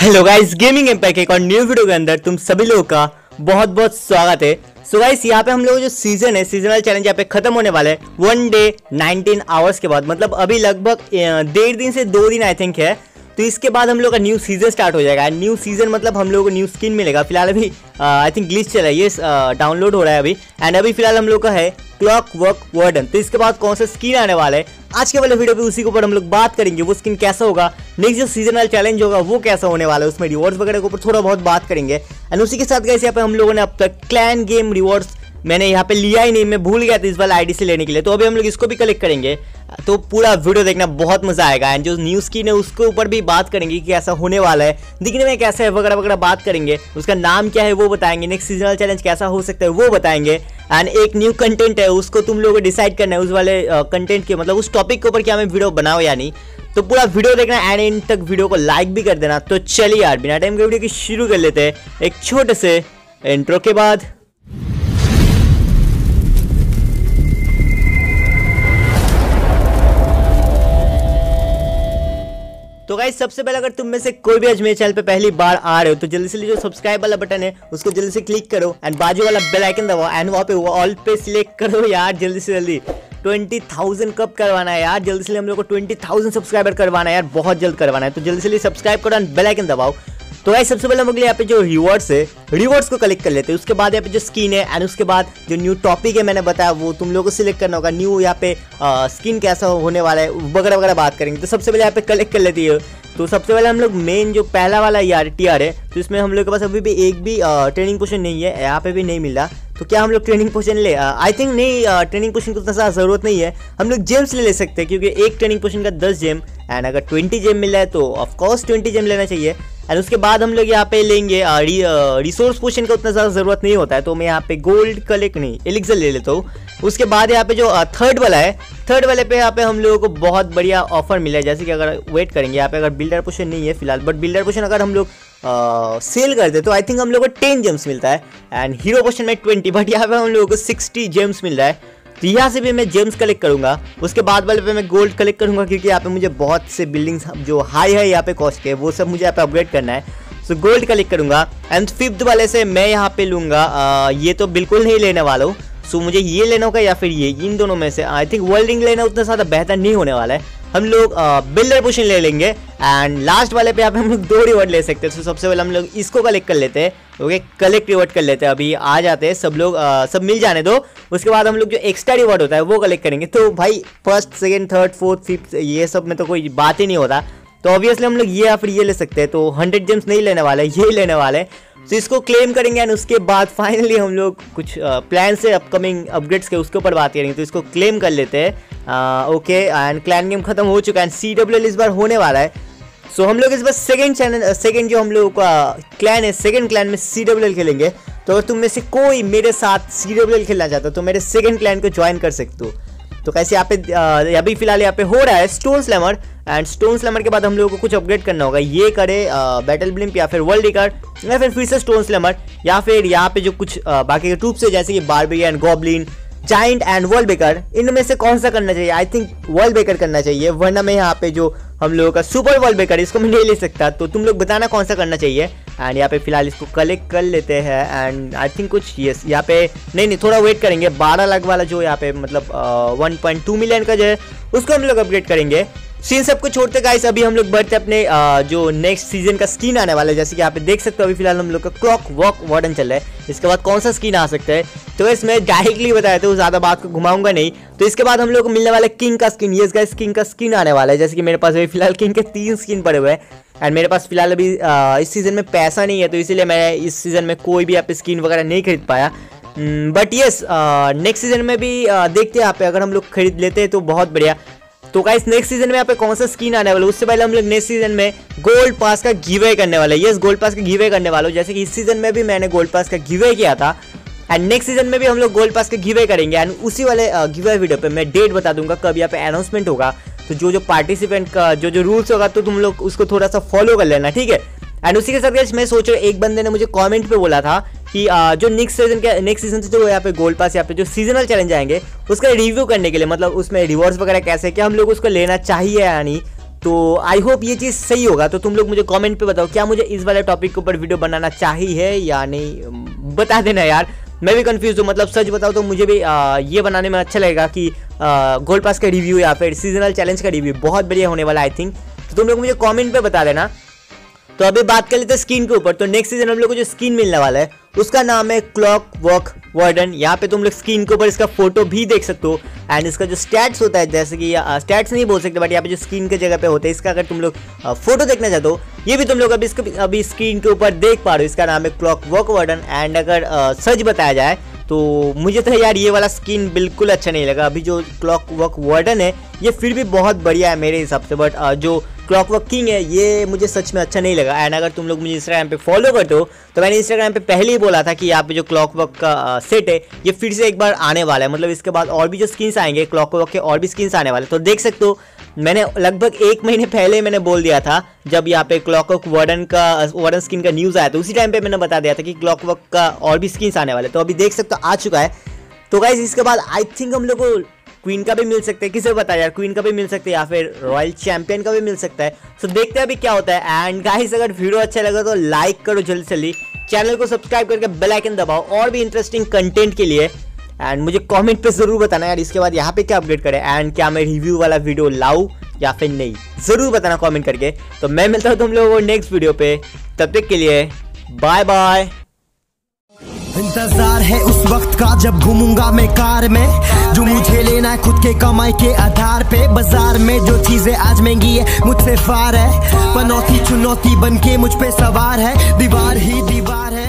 Hello guys gaming एम्पैक एक और new video के अंदर तुम सभी लोगों का बहुत बहुत स्वागत है। सो so गाइस यहाँ पे हम लोग जो सीज़न है सीजनल चैलेंज यहाँ पे खत्म होने वाला है। वन डे 19 आवर्स के बाद। मतलब अभी लगभग डेढ़ दिन से दो दिन आई थिंक है। तो इसके बाद हम लोग का न्यू सीज़न स्टार्ट हो जाएगा। न्यू सीज़न मतलब हम लोग को न्यू स्किन मिलेगा। फ़िलहाल अभी आई थिंक ग्लिच चल है। ये डाउनलोड हो रहा है अभी। एंड अभी फ़िलहाल हम लोग का है क्लॉक वर्क वर्डन तो इसके बाद कौन सा स्किन आने वाला है? आज के वाले वीडियो पे उसी के ऊपर हम लोग बात करेंगे। वो स्किन कैसा होगा? नेक्स्ट जो सीजनल चैलेंज होगा, वो कैसा होने वाला है? उसमें रिवॉर्ड्स वगैरह के ऊपर थोड़ा बहुत बात करेंगे। एंड उसी के साथ गए यहाँ पे हम लोगों ने अब तक क्लैन गेम रिवॉर्ड्स मैंने यहाँ पे लिया ही नहीं, मैं भूल गया था इस बार आईडी से लेने के लिए। तो अभी हम लोग इसको भी कलेक्ट करेंगे। तो पूरा वीडियो देखना बहुत मज़ा आएगा। एंड जो न्यूज़ की है उसके ऊपर भी बात करेंगे कि कैसा होने वाला है। दिखने में कैसा है वगैरह वगैरह बात करेंगे। उसका नाम क्या है वो बताएँगे। नेक्स्ट सीजनल चैलेंज कैसा हो सकता है वो बताएँगे। एंड एक न्यू कंटेंट है, उसको तुम लोगों को डिसाइड करना है। उस वाले कंटेंट के मतलब उस टॉपिक के ऊपर क्या मैं वीडियो बनाओ या नहीं। तो पूरा वीडियो देखना एंड इन तक वीडियो को लाइक भी कर देना। तो चलिए यार, बिना टाइम के वीडियो की शुरू कर लेते हैं। एक छोटे से इंट्रो के बाद गाइस, सबसे पहले अगर तुम में से कोई भी आज मेरे चैनल पे पहली बार आ रहे हो तो जल्दी से जो सब्सक्राइब वाला बटन है, उसको जल्दी से क्लिक करो एंड बाजू वाला बेल आइकन दबाओ एंड वहाँ पे ऑल पे सिलेक्ट करो यार जल्दी से जल्दी। ट्वेंटी थाउज़ेंड कब करवाना है यार? जल्दी से हम लोग को ट्वेंटी थाउज़ेंड सब्सक्राइबर करवाना है यार, बहुत जल्द करवाना है। तो जल्दी से सब्सक्राइब करो एंड बेल आइकन दबाओ। तो गाइस सबसे पहले हम लोग यहाँ पे जो रिवॉर्ड्स है रिवॉर्ड्स को कलेक्ट कर लेते हैं। उसके बाद यहाँ पे जो स्किन है एंड उसके बाद जो न्यू टॉपिक है मैंने बताया, वो तुम लोगों को सिलेक्ट करना होगा। न्यू यहाँ पे स्किन कैसा होने वाला है, वगैरह वगैरह बात करेंगे। तो सबसे पहले यहाँ पे कलेक्ट कर लेती है। तो सबसे पहले हम लोग मेन जो पहला वाला यार टी आर है तो इसमें हम लोग के पास अभी भी एक भी ट्रेनिंग पोशन नहीं है, यहाँ पे भी नहीं मिल तो क्या हम लोग ट्रेनिंग पोशन ले आई थिंक नहीं ट्रेनिंग पोशन को उतना ज़रूरत नहीं है। हम लोग जेम्स ले ले सकते हैं, क्योंकि एक ट्रेनिंग पोशन का दस जेम एंड अगर ट्वेंटी जेम मिल है तो ऑफकोर्स ट्वेंटी जेम लेना चाहिए। एंड उसके बाद हम लोग यहाँ पे लेंगे रिसोर्स पोशन का उतना ज़्यादा ज़रूरत नहीं होता है तो मैं यहाँ पे गोल्ड कलेक्ट नहीं एलिक्सर ले लेता हूँ। उसके बाद यहाँ पे जो थर्ड वाला है थर्ड वाले पे यहाँ पे हम लोगों को बहुत बढ़िया ऑफ़र मिला है। जैसे कि अगर वेट करेंगे, यहाँ पे अगर बिल्डर पोशन नहीं है फ़िलहाल बट बिल्डर पोशन अगर हम लोग सेल कर दे तो आई थिंक हम लोग को टेन जेम्स मिलता है। एंड हीरो पोशन में ट्वेंटी बट यहाँ पे हम लोगों को सिक्सटी जेम्स मिल रहा है। तो यहाँ से भी मैं जेम्स कलेक्ट करूँगा, उसके बाद वाले पे मैं गोल्ड कलेक्ट करूँगा क्योंकि यहाँ पे मुझे बहुत से बिल्डिंग्स जो हाई है यहाँ पे कॉस्ट के, वो सब मुझे यहाँ पे अपग्रेड करना है। सो गोल्ड कलेक्ट करूँगा। एंड फिफ्थ वाले से मैं यहाँ पे लूँगा ये तो बिल्कुल नहीं लेने वाला हूँ। सो मुझे ये लेना होगा या फिर ये, इन दोनों में से आई थिंक वर्ल्डिंग लेना उतना ज़्यादा बेहतर नहीं होने वाला है। हम लोग बिल्डर पोशन ले लेंगे एंड लास्ट वाले पे यहाँ पे हम लोग दो रिवॉर्ड ले सकते हैं। तो सबसे पहले हम लोग इसको कलेक्ट कर लेते हैं ओके कलेक्ट रिवॉर्ड कर लेते हैं। अभी आ जाते हैं सब लोग आ, सब मिल जाने दो। उसके बाद हम लोग जो एक्स्ट्रा रिवॉर्ड होता है वो कलेक्ट करेंगे। तो भाई first second third fourth fifth ये सब में तो कोई बात ही नहीं होता। तो ऑब्वियसली हम लोग ये या फिर ये ले सकते हैं। तो हंड्रेड जेम्स नहीं लेने वाले ये लेने वाले। तो इसको क्लेम करेंगे एंड उसके बाद फाइनली हम लोग कुछ प्लान से अपकमिंग अपग्रेड्स के उसके ऊपर बात करेंगे। तो इसको क्लेम कर लेते हैं। ओके एंड क्लैन गेम खत्म हो चुका है एंड सी डब्ल्यू इस बार होने वाला है। सो so, हम लोग इस बार सेकंड चैनल सेकेंड जो हम लोग का क्लैन है सेकेंड क्लैन में सी डब्ल्यू खेलेंगे। तो अगर तुम में से कोई मेरे साथ सी डब्ल्यू खेलना चाहता तो मेरे सेकंड क्लैन को ज्वाइन कर सकते हो। तो कैसे यहाँ पे अभी फ़िलहाल यहाँ पे हो रहा है stone slammer and stone slammer के बाद हम लोगों को कुछ अपग्रेड करना होगा। ये करे बैटल ब्लिम्प या फिर वर्ल्ड रिकॉर्ड या फिर फिर से स्टोन स्लैमर या फिर यहाँ पे जो कुछ बाकी के ट्रूप्स है, जैसे कि Barbie and goblin giant and wall breaker इनमें से कौन सा करना चाहिए? आई थिंक वर्ल्ड बेकर करना चाहिए, वरना मैं यहाँ पे जो हम लोगों का सुपर वर्ल्ड बेकर इसको मैं नहीं ले सकता। तो तुम लोग बताना कौन सा करना चाहिए। एंड यहाँ पे फ़िलहाल इसको कलेक्ट कर लेते हैं एंड आई थिंक कुछ यस यहाँ पे, नहीं नहीं, थोड़ा वेट करेंगे। बारह लाख वाला जो यहाँ पे मतलब वन पॉइंट टू मिलियन का जो है, उसको हम लोग अपग्रेड करेंगे। सीन सबको छोड़ते गाइस अभी हम लोग बढ़ते अपने आ, जो नेक्स्ट सीज़न का स्किन आने वाला है। जैसे कि यहाँ पे देख सकते हो अभी फ़िलहाल हम लोग का क्लॉक वॉक वार्डन चल रहा है। इसके बाद कौन सा स्किन आ सकता है? तो इसमें डायरेक्टली बताया तो ज़्यादा बात को घुमाऊँगा नहीं। तो इसके बाद हम लोग को मिलने वाला किंग का स्किन ये गाइस किंग का स्किन आने वाला है। जैसे कि मेरे पास अभी फ़िलहाल किंग के तीन स्किन पड़े हुए हैं। एंड मेरे पास फ़िलहाल अभी इस सीज़न में पैसा नहीं है तो इसीलिए मैं इस सीज़न में कोई भी आप स्किन वगैरह नहीं खरीद पाया। बट येस नेक्स्ट सीज़न में भी uh, देखते हैं यहाँ पे। अगर हम लोग खरीद लेते हैं तो बहुत बढ़िया। तो गाइस नेक्स्ट सीज़न में यहाँ पे कौन सा स्किन आने वाला उससे पहले हम लोग नेक्स्ट सीज़न में गोल्ड पास का गिवे करने वाले यस गोल्ड पास का गिवे करने वाला जैसे कि इस सीज़न में भी मैंने गोल्ड पास का गिवे किया था। एंड नेक्स्ट सीज़न में भी हम लोग गोल्ड पास का गिवे करेंगे। एंड उसी वाले गिवे वीडियो पे मैं डेट बता दूँगा, कब यहाँ पे अनाउंसमेंट होगा। तो जो जो पार्टिसिपेंट का जो जो रूल्स होगा तो तुम लोग उसको थोड़ा सा फॉलो कर लेना, ठीक है? एंड उसी के साथ मैं सोच एक बंदे ने मुझे कमेंट पे बोला था कि जो नेक्स्ट सीज़न के नेक्स्ट सीज़न से जो यहाँ पे गोल्ड पास यहाँ पे जो सीजनल चैलेंज आएँगे उसका रिव्यू करने के लिए मतलब उसमें रिवॉर्ड्स वगैरह कैसे क्या हम लोग उसको लेना चाहिए या नहीं तो आई होप ये चीज़ सही होगा। तो तुम लोग मुझे कमेंट पे बताओ क्या मुझे इस वाले टॉपिक के ऊपर वीडियो बनाना चाहिए या नहीं? बता देना यार। मैं भी कंफ्यूज हूँ मतलब सच बताओ तो मुझे भी आ, ये बनाने में अच्छा लगेगा कि गोल्ड पास का रिव्यू या फिर सीजनल चैलेंज का रिव्यू बहुत बढ़िया होने वाला आई थिंक तो तुम लोग मुझे कमेंट पे बता देना। तो अभी बात कर लेते हैं स्किन के ऊपर। तो नेक्स्ट सीज़न हम लोग को जो स्किन मिलने वाला है, उसका नाम है क्लॉक वॉक वार्डन यहाँ पे तुम लोग स्क्रीन के ऊपर इसका फ़ोटो भी देख सकते हो। एंड इसका जो स्टैट्स होता है, जैसे कि स्टैट्स नहीं बोल सकते बट यहाँ पे जो स्क्रीन के जगह पे होते हैं, इसका अगर तुम लोग फ़ोटो देखना चाहते हो, ये भी तुम लोग अभी इसका, अभी स्क्रीन के ऊपर देख पा रहे हो। इसका नाम है क्लॉक वॉक वार्डन एंड अगर सच बताया जाए तो मुझे तो यार ये वाला स्किन बिल्कुल अच्छा नहीं लगा। अभी जो क्लॉक वर्क वार्डन है, ये फिर भी बहुत बढ़िया है मेरे हिसाब से। बट जो क्लॉक वर्क किंग है, ये मुझे सच में अच्छा नहीं लगा। एंड अगर तुम लोग मुझे इंस्टाग्राम पे फॉलो करते हो तो मैंने इंस्टाग्राम पे पहले ही बोला था कि यहाँ पे जो क्लॉक वर्क का सेट है, ये फिर से एक बार आने वाला है। मतलब इसके बाद और भी जो स्किन्स आएँगे क्लॉक वर्क के और भी स्किन्स आने वाले तो देख सकते हो, मैंने लगभग एक महीने पहले मैंने बोल दिया था, जब यहाँ पे क्लॉक वर्क वार्डन का वर्डन स्किन का न्यूज़ आया था उसी टाइम पे मैंने बता दिया था कि क्लॉक वर्क का और भी स्किन्स आने वाले तो अभी देख सकते हो, आ चुका है। तो गाइज़ इसके बाद आई थिंक हम लोग को क्वीन का भी मिल सकता है। किसे पता यार? क्वीन का भी मिल सकता है या फिर रॉयल चैंपियन का भी मिल सकता है। तो देखते हैं अभी क्या होता है। एंड गाइस अगर वीडियो अच्छा लगा तो लाइक करो जल्दी से जल्दी। चैनल को सब्सक्राइब करके बेल आइकन दबाओ और भी इंटरेस्टिंग कंटेंट के लिए। एंड मुझे कमेंट पे ज़रूर बताना यार, इसके बाद यहाँ पे क्या अपडेट करें। एंड क्या मैं रिव्यू वाला वीडियो लाऊं या फिर नहीं? ज़रूर बताना कमेंट करके। तो मैं मिलता हूँ तुम लोगों को नेक्स्ट वीडियो पे। तब तक के लिए बाय बाय इंतज़ार है उस वक्त का जब घूमूँगा मैं कार में, जो मुझे लेना है खुद के कमाई के आधार पे। बाज़ार में जो चीज़ें आज महँगी है, मुझसे फार है। पनौती चुनौती बन के मुझ पे सवार है। दीवार ही दीवार है।